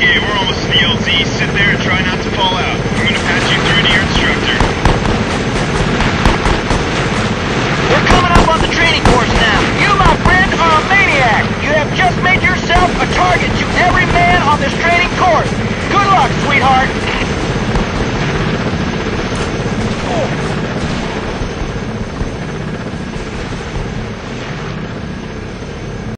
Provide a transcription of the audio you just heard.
Okay, we're almost to the LZ. Sit there and try not to fall out. I'm gonna pass you through to your instructor. We're coming up on the training course now. You, my friend, are a maniac. You have just made yourself a target to every